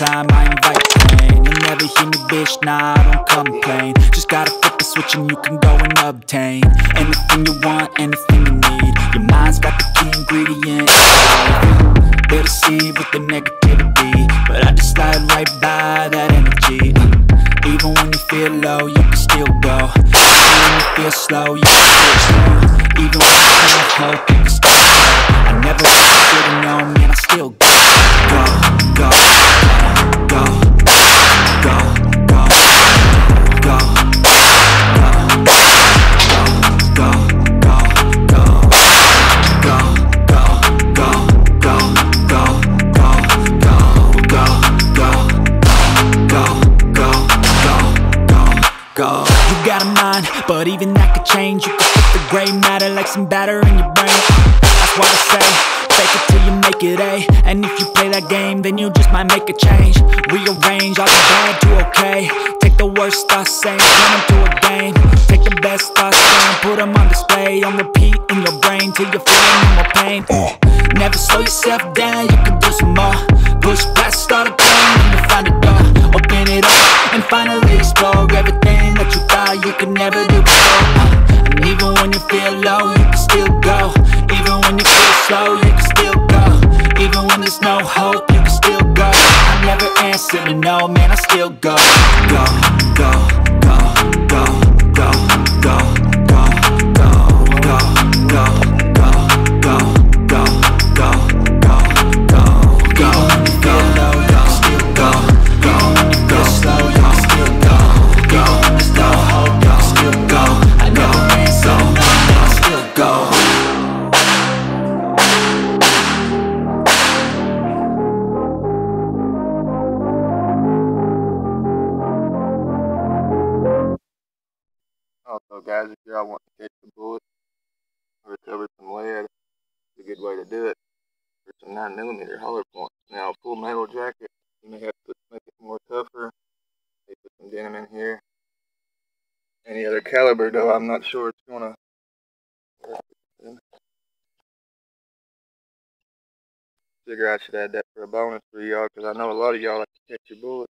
climb, I invite pain. You'll never hear me, bitch, nah, I don't complain. Just gotta flip the switch and you can go and obtain Anything you want, anything you need. Your mind's got the key ingredient. They'll with the negativity But I just slide right by that energy. Even when you feel low, you can still go. Even when you feel slow, you but even that could change. You can flip the gray matter like some batter in your brain. That's why I say, fake it till you make it A. And if you play that game, then you just might make a change. Rearrange all the bad to okay. Take the worst thoughts saying, turn them to a game. Take the best thoughts saying, put them on display. On repeat in your brain till you're feeling no more pain. Uh. Never slow yourself down, you can do some more. Push Guys, if y'all want to catch the bullet or recover some lead, it's a good way to do it. For some 9mm hollow points. Now, full metal jacket, you may have to make it more tougher. They put some denim in here. Any other caliber, though, I'm not sure it's gonna. Figure I should add that for a bonus for y'all, because I know a lot of y'all like to catch your bullets.